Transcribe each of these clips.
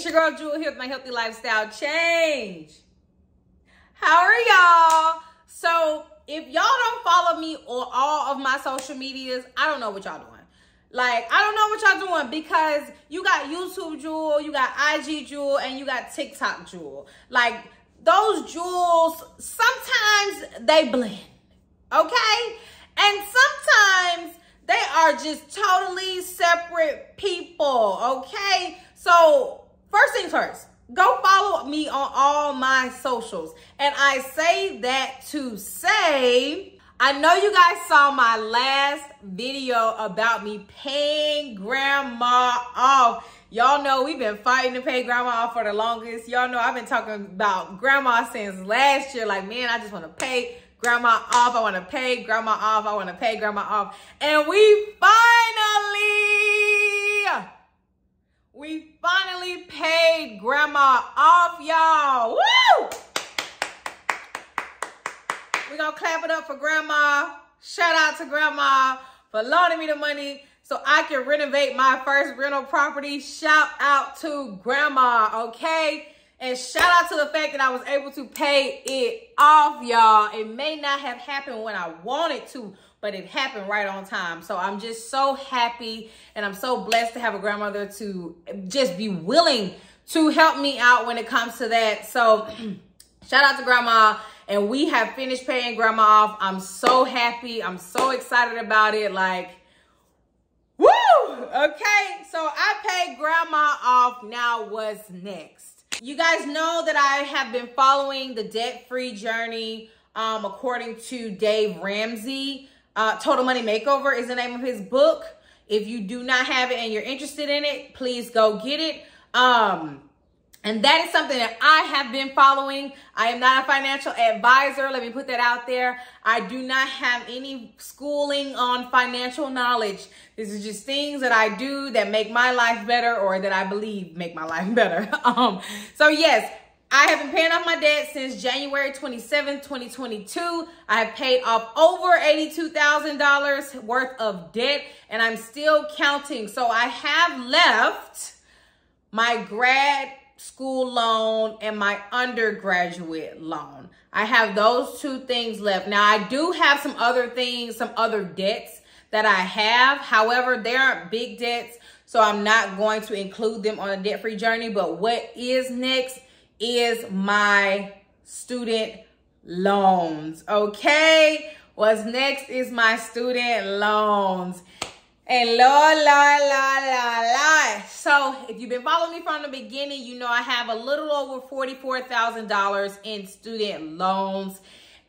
It's your girl Jewel here with my healthy lifestyle change. How are y'all? So, if y'all don't follow me on all of my social medias, I don't know what y'all doing. Like, I don't know what y'all doing because you got YouTube Jewel, you got IG Jewel, and you got TikTok Jewel. Like, those jewels, sometimes they blend, okay? And sometimes they are just totally separate people, okay? So, first things first, go follow me on all my socials. And I say that to say, I know you guys saw my last video about me paying grandma off. Y'all know we've been fighting to pay grandma off for the longest. Y'all know I've been talking about grandma since last year. Like, man, I just want to pay grandma off. I want to pay grandma off. I want to pay grandma off. And we finally, we finally paid grandma off, y'all. Woo! We're to clap it up for grandma. Shout out to grandma for loaning me the money so I can renovate my first rental property. Shout out to grandma, okay? And shout out to the fact that I was able to pay it off, y'all. It may not have happened when I wanted to, but it happened right on time. So I'm just so happy and I'm so blessed to have a grandmother to just be willing to help me out when it comes to that. So shout out to grandma. And we have finished paying grandma off. I'm so happy. I'm so excited about it. Like, woo! Okay, so I paid grandma off. Now what's next? You guys know that I have been following the debt-free journey um, according to Dave Ramsey. Uh, Total Money Makeover is the name of his book. If you do not have it and you're interested in it, please go get it. Um, and that is something that I have been following. I am not a financial advisor. Let me put that out there. I do not have any schooling on financial knowledge. This is just things that I do that make my life better or that I believe make my life better. um, so yes, I have been paying off my debt since January 27, 2022. I have paid off over $82,000 worth of debt and I'm still counting. So I have left my grad school loan and my undergraduate loan. I have those two things left. Now, I do have some other things, some other debts that I have. However, they aren't big debts, so I'm not going to include them on a debt-free journey. But what is next is my student loans, okay? What's next is my student loans. And Lord, la la la la. So if you've been following me from the beginning, you know I have a little over $44,000 in student loans.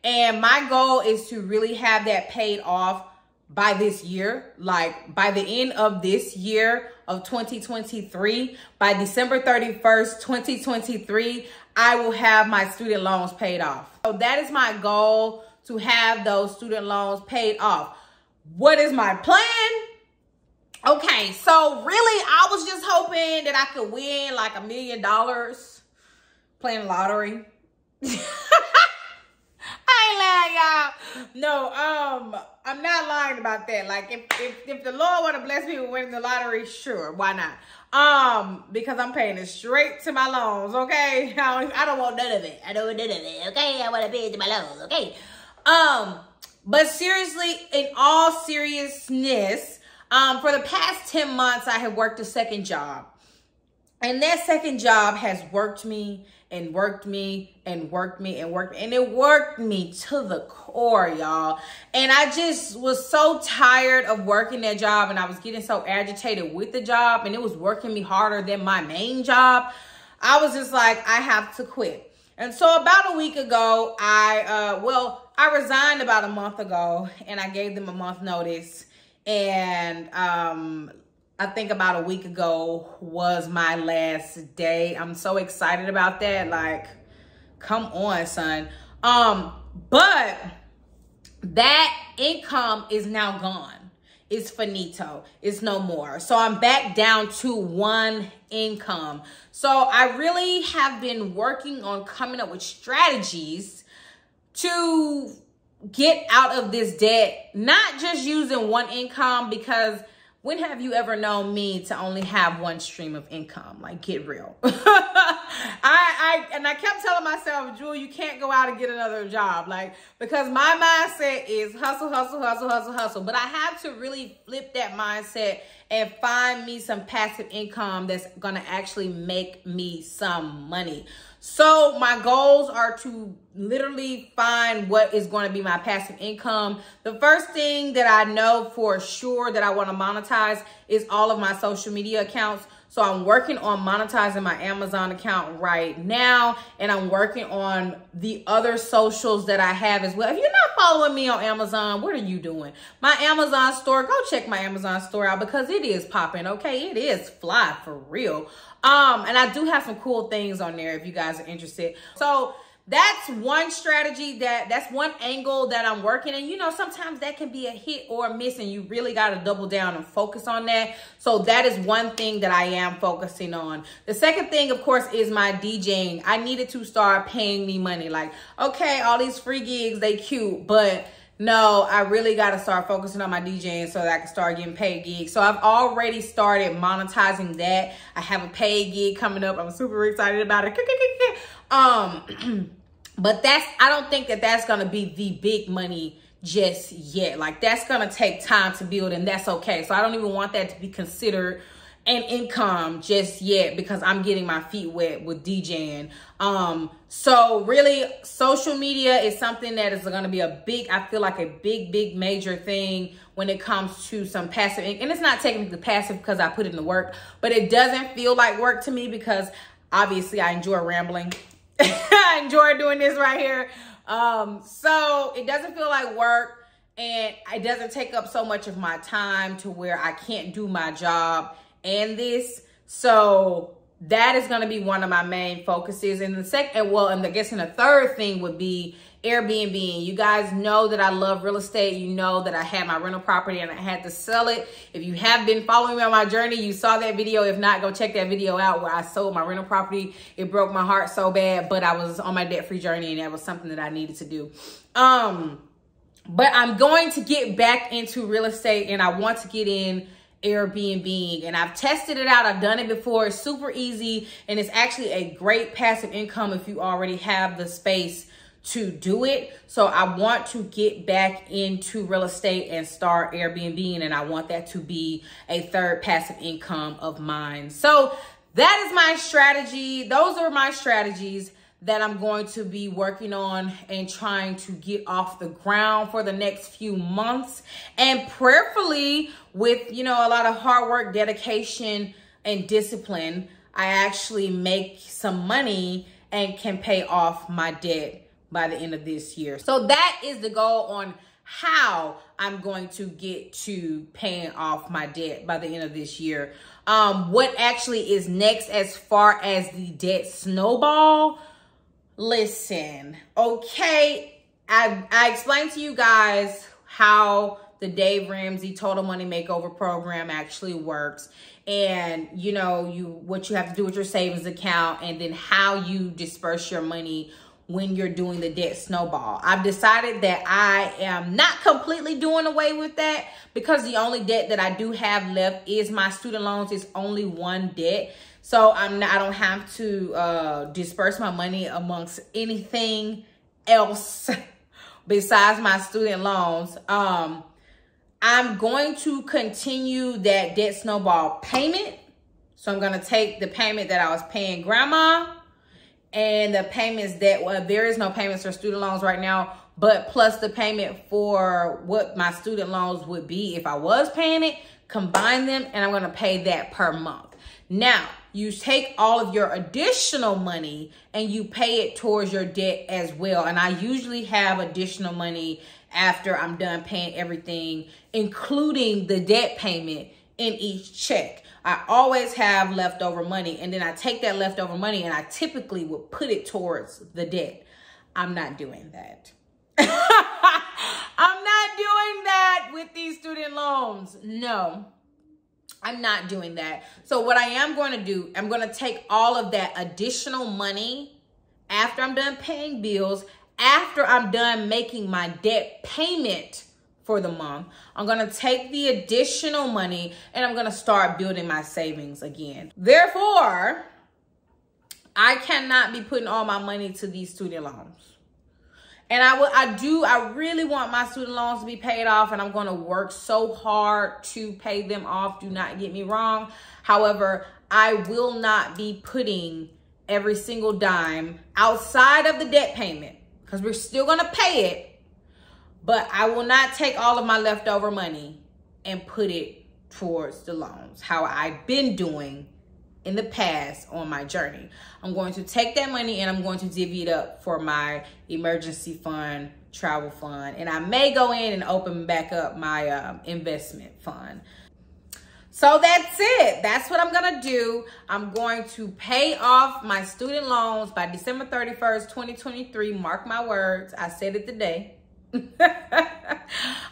And my goal is to really have that paid off by this year, like by the end of this year of 2023, by December 31st, 2023, I will have my student loans paid off. So that is my goal to have those student loans paid off. What is my plan? Okay, so really, I was just hoping that I could win like a million dollars playing lottery. I ain't lying, y'all. No, um, I'm not lying about that. Like, if if, if the Lord want to bless me with winning the lottery, sure, why not? Um, because I'm paying it straight to my loans, okay? I don't, I don't want none of it. I don't want none of it, okay? I want to pay it to my loans, okay? Um, but seriously, in all seriousness, um, for the past 10 months, I have worked a second job. And that second job has worked me and worked me and worked me and worked me. and it worked me to the core, y'all. And I just was so tired of working that job and I was getting so agitated with the job and it was working me harder than my main job. I was just like, I have to quit. And so about a week ago, I, uh, well, I resigned about a month ago and I gave them a month notice and um, I think about a week ago was my last day. I'm so excited about that. Like, come on, son. Um, but that income is now gone. It's finito. It's no more. So I'm back down to one income. So I really have been working on coming up with strategies to get out of this debt, not just using one income because when have you ever known me to only have one stream of income? Like, get real. I, I, and I kept telling myself, Jewel, you can't go out and get another job. Like, because my mindset is hustle, hustle, hustle, hustle, hustle. But I have to really flip that mindset and find me some passive income that's going to actually make me some money. So my goals are to literally find what is going to be my passive income. The first thing that I know for sure that I want to monetize is all of my social media accounts. So I'm working on monetizing my Amazon account right now. And I'm working on the other socials that I have as well. If you're not following me on Amazon, what are you doing? My Amazon store, go check my Amazon store out because it is popping, okay? It is fly for real. Um, and I do have some cool things on there if you guys are interested. So that's one strategy that that's one angle that I'm working and you know sometimes that can be a hit or a miss and you really got to double down and focus on that so that is one thing that I am focusing on the second thing of course is my DJing I needed to start paying me money like okay all these free gigs they cute but no, I really got to start focusing on my DJing so that I can start getting paid gigs. So I've already started monetizing that. I have a paid gig coming up. I'm super excited about it. Um, but that's, I don't think that that's going to be the big money just yet. Like that's going to take time to build and that's okay. So I don't even want that to be considered an income just yet because I'm getting my feet wet with DJing. Um, so really social media is something that is going to be a big, I feel like a big, big major thing when it comes to some passive And it's not technically passive because I put in the work, but it doesn't feel like work to me because obviously I enjoy rambling. I enjoy doing this right here. Um, so it doesn't feel like work and it doesn't take up so much of my time to where I can't do my job and this. So that is going to be one of my main focuses. And the second, well, and I guess in the third thing would be Airbnb. You guys know that I love real estate. You know that I had my rental property and I had to sell it. If you have been following me on my journey, you saw that video. If not, go check that video out where I sold my rental property. It broke my heart so bad, but I was on my debt-free journey and that was something that I needed to do. Um, but I'm going to get back into real estate and I want to get in Airbnb and I've tested it out. I've done it before. It's super easy and it's actually a great passive income if you already have the space to do it. So I want to get back into real estate and start Airbnb and I want that to be a third passive income of mine. So that is my strategy. Those are my strategies that I'm going to be working on and trying to get off the ground for the next few months. And prayerfully, with, you know, a lot of hard work, dedication, and discipline, I actually make some money and can pay off my debt by the end of this year. So that is the goal on how I'm going to get to paying off my debt by the end of this year. Um, what actually is next as far as the debt snowball Listen, okay, I, I explained to you guys how the Dave Ramsey Total Money Makeover program actually works and you know you what you have to do with your savings account and then how you disperse your money when you're doing the debt snowball. I've decided that I am not completely doing away with that because the only debt that I do have left is my student loans. It's only one debt. So I'm not, I don't have to uh, disperse my money amongst anything else besides my student loans. Um, I'm going to continue that debt snowball payment. So I'm going to take the payment that I was paying grandma and the payments that, well, there is no payments for student loans right now, but plus the payment for what my student loans would be if I was paying it, combine them, and I'm going to pay that per month. Now, you take all of your additional money and you pay it towards your debt as well. And I usually have additional money after I'm done paying everything, including the debt payment in each check. I always have leftover money and then I take that leftover money and I typically would put it towards the debt. I'm not doing that. I'm not doing that with these student loans. No. I'm not doing that. So what I am going to do, I'm going to take all of that additional money after I'm done paying bills, after I'm done making my debt payment for the month. I'm going to take the additional money and I'm going to start building my savings again. Therefore, I cannot be putting all my money to these student loans. And I will I do I really want my student loans to be paid off and I'm going to work so hard to pay them off. Do not get me wrong. However, I will not be putting every single dime outside of the debt payment because we're still going to pay it but I will not take all of my leftover money and put it towards the loans, how I've been doing in the past on my journey. I'm going to take that money and I'm going to divvy it up for my emergency fund, travel fund, and I may go in and open back up my um, investment fund. So that's it. That's what I'm going to do. I'm going to pay off my student loans by December 31st, 2023. Mark my words. I said it today.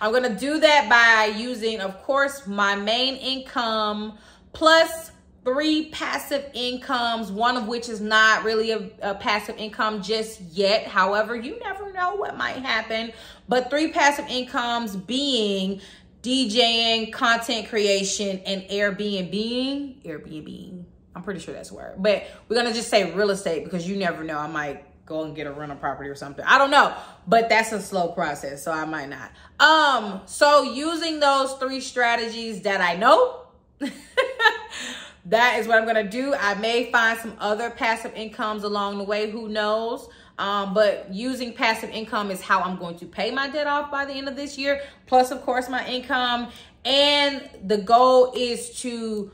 I'm going to do that by using, of course, my main income plus three passive incomes, one of which is not really a, a, passive income just yet. However, you never know what might happen. But three passive incomes being DJing, content creation, and Airbnb. Airbnb. I'm pretty sure that's a word. But we're going to just say real estate because you never know. I might go and get a rental property or something. I don't know, but that's a slow process, so I might not. Um, so using those three strategies that I know, that is what I'm gonna do. I may find some other passive incomes along the way, who knows? Um, but using passive income is how I'm going to pay my debt off by the end of this year. Plus, of course, my income. And the goal is to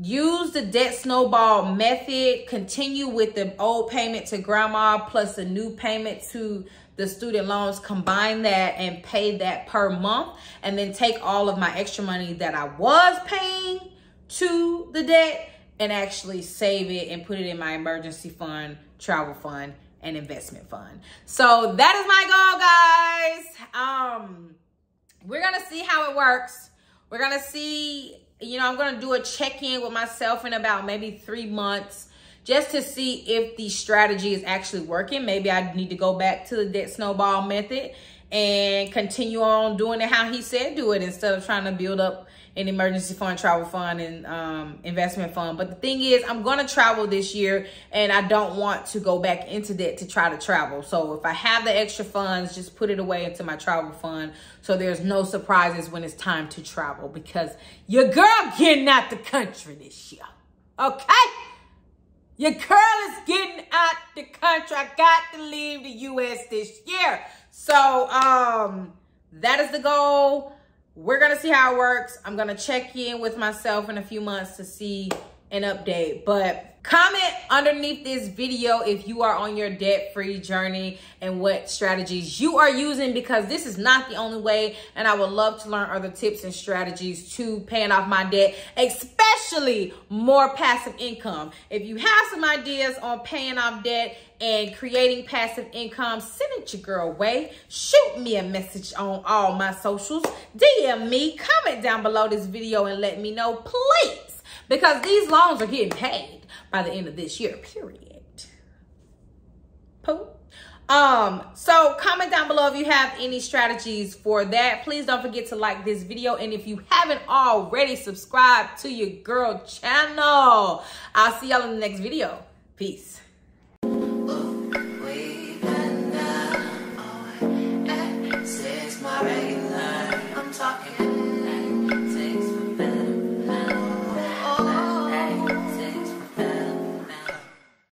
use the debt snowball method, continue with the old payment to grandma plus the new payment to the student loans, combine that and pay that per month, and then take all of my extra money that I was paying to the debt and actually save it and put it in my emergency fund, travel fund, and investment fund. So that is my goal, guys. Um, we're gonna see how it works. We're gonna see you know, I'm going to do a check-in with myself in about maybe three months just to see if the strategy is actually working. Maybe I need to go back to the debt snowball method and continue on doing it how he said do it instead of trying to build up an emergency fund, travel fund, and um, investment fund. But the thing is, I'm going to travel this year and I don't want to go back into debt to try to travel. So if I have the extra funds, just put it away into my travel fund so there's no surprises when it's time to travel because your girl getting out the country this year. Okay? Your girl is getting out the country. I got to leave the U.S. this year. So, um, that is the goal we're going to see how it works. I'm going to check in with myself in a few months to see an update. But comment underneath this video if you are on your debt-free journey and what strategies you are using because this is not the only way. And I would love to learn other tips and strategies to paying off my debt, especially more passive income. If you have some ideas on paying off debt and creating passive income, send it your girl way. Shoot me a message on all my socials. DM me, comment down below this video and let me know, please because these loans are getting paid by the end of this year, period. Pooh. Um, so comment down below if you have any strategies for that. Please don't forget to like this video. And if you haven't already subscribed to your girl channel, I'll see y'all in the next video. Peace.